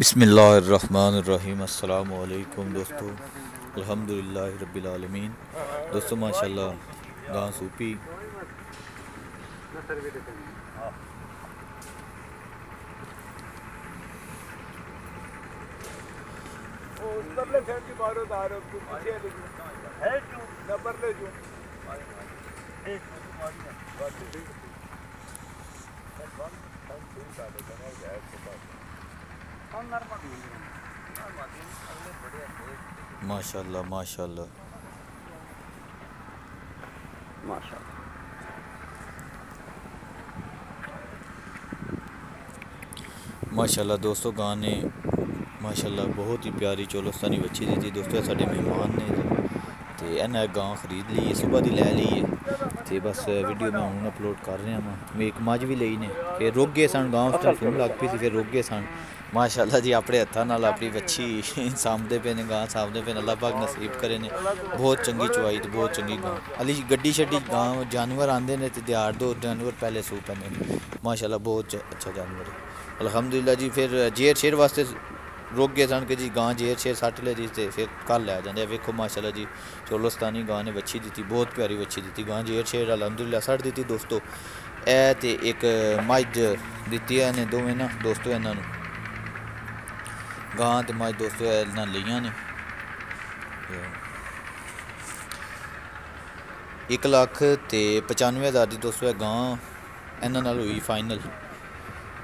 بسم اللہ الرحمن الرحیم۔ السلام علیکم دوستو۔ الحمدللہ رب العالمین۔ دوستو ماشاء اللہ گاں سوپی ہاں۔ ماشاء اللہ ماشاء اللہ ماشاء اللہ دوستو، گانے ماشاء اللہ بہت ہی پیاری چولستانی بچی دی تھی۔ دوستو سارے مہمان نے تو اینا گاں خرید لی صبح دی لے لی ہے تو بس ویڈیو میں ہوں اپلوڈ کر رہا ہوں میں ایک ماج بھی لئی نے پھر رک گئے سن گاں اس ٹائم لگ پی سی پھر رک گئے سن ماشاء اللہ جی اپنے ہاتھوں نال اپنی بچی سامدے پے نے گاں سامدے پے اللہ پاک نصیب کرے نے بہت چنگی چوائی تے بہت چنگی گاں علی گڈی شڈی گاں جانور آندے نے تے دیہڑ دو جانور پہلے سو پنے ماشاء اللہ بہت اچھا جانور ہے الحمدللہ جی پھر جیر شیر واسطے رک گئے سن کہ جی گاں جیر شیر سٹ لے جی تے پھر کل لے جاندے ویکھو ماشاءاللہ جی چولستانی گاں نے بچی دیتی بہت پیاری بچی دیتی گاں جیر شیر الحمدللہ سٹ دیتی دوستو اے تے ایک مجھ دیتی ہے نے دوویں نا دوستو انہاں نو گاں تے مجھ دوستو انہاں لیاں نے ایک لاکھ تے پچانوے ہزار دی دوستو ہے گاں انہاں نال ہوئی فائنل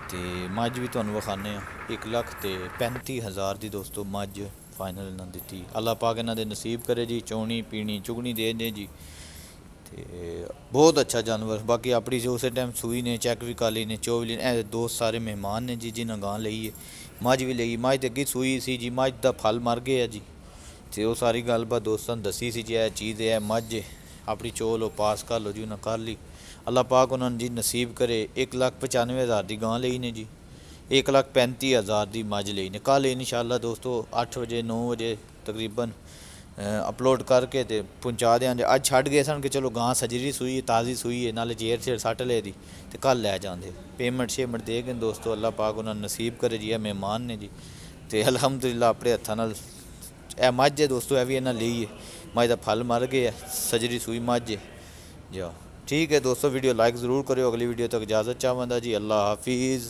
تے مجھ بھی تانوں وکھانے ہاں ایک لاکھ تے پینتی ہزار دی دوستو مجھ فائنل انہاں دیتی اللہ پاک انہاں دے نصیب کرے جی چونی پینی چگنی دے دے جی تے بہت اچھا جانور باقی اپنی جو اسے ٹائم سوئی نے چیک بھی کر لی نے چو بھی لی اے دوست سارے مہمان نے جی جنہاں گاں لئی ہے مجھ بھی لئی مجھ تے اگی سوئی سی جی مجھ دا پھل مر گیا جی تے وہ ساری گل بات دوستاں دسی سی جی اے چیز ہے مجھ اپنی چولو پاس کر لو جی انہاں کر لی۔ اللہ پاک انہوں نے جی نصیب کرے، ایک لاکھ پچانوے ہزار دی گاں لئی نے جی۔ ایک لاکھ پینتی ہزار دی مجھ لئی نے۔ کل انشاءاللہ دوستو، اٹھ بجے نو بجے تقریباً اپلوڈ کر کے تے پہنچا دیاں جے جی۔ اج چھڈ گئے سن کہ چلو گاں سجری سوئی، تازی سوئی ہے، نالے جیر شیر سٹ لے دی۔ تے کل لے جاندے۔ پیمنٹ شیمنٹ دے گئے دوستو، اللہ پاک انہوں نے نصیب کرے جی اے مہمان نے جی۔ تے الحمدللہ اپنے ہتھاں نال، اے مجھ ہے دوستو، اے بھی انہاں لئی ہے۔ مائی دا پھل مر گیا سجری سوئی مجھے جاؤ۔ ٹھیک ہے دوستو، ویڈیو لائک ضرور کرو اگلی ویڈیو تک اجازت چاہوں جی۔ اللہ حافظ۔